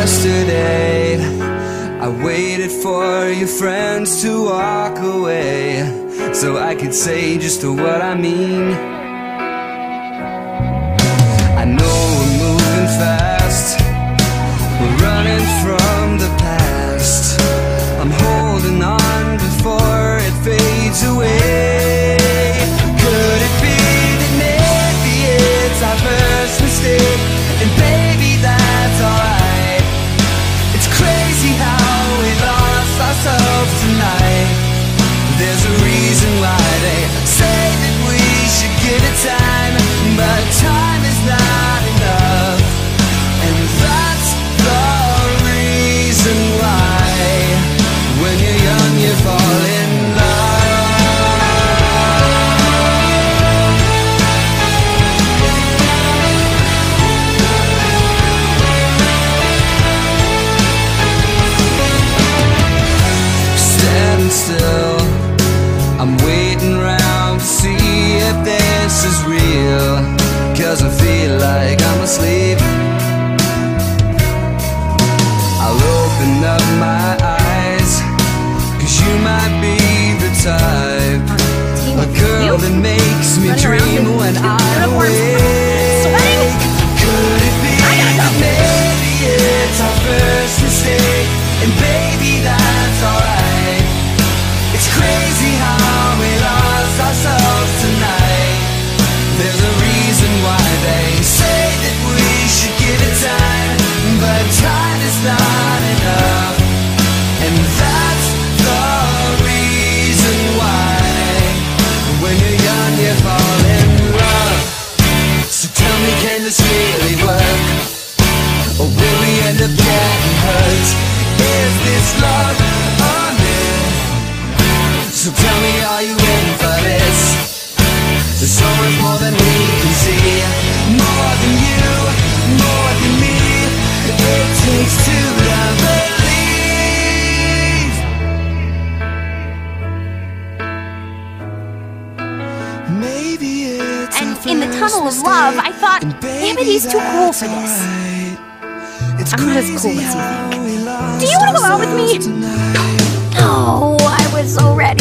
yesterday. I waited for your friends to walk away so I could say just what I mean. I'm waiting around to see if this is real. Cause I feel like I'm asleep. I'll open up my eyes, cause you might be the type. A girl that makes me dream when I'm awake. Could it be that maybe it's our first mistake? And baby, really work? Or will we end up getting hurt? Is this love tunnel of love, I thought, damn it, he's too cool for this. It's I'm not as cool as you think. Do you wanna go out with me? Oh, I was so ready.